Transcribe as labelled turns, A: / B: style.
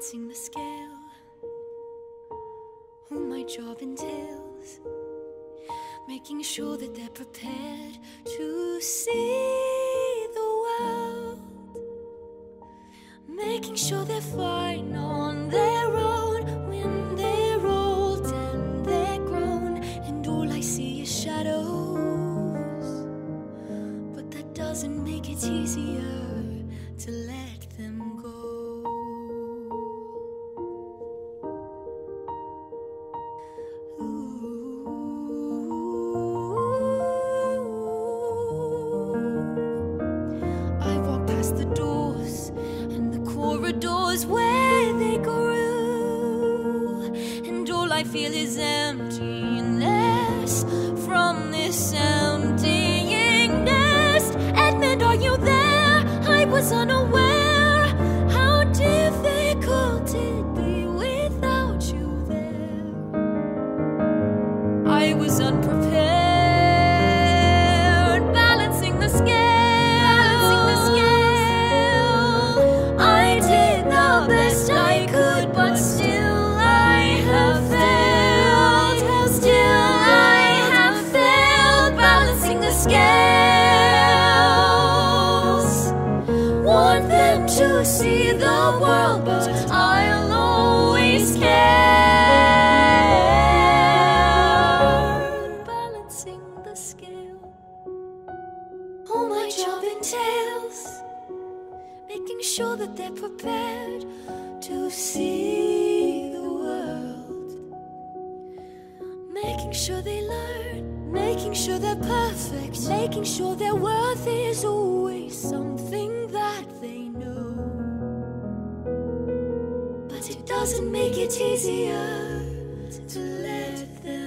A: balancing the scale. All my job entails making sure that they're prepared to see the world, making sure they're fine on their own when they're old and they're grown, and all I see is shadows. But that doesn't make it easier to let the doors and the corridors where they grew, and all I feel is emptiness from this emptying nest. Edmund, are you there? I was unaware how difficult it'd be without you there. I was unprepared, Want to see the world, but I'll always care. Balancing the scale. All my job entails making sure that they're prepared to see the world, making sure they learn, making sure they're perfect, making sure their worth is always something that they doesn't make it easier to let them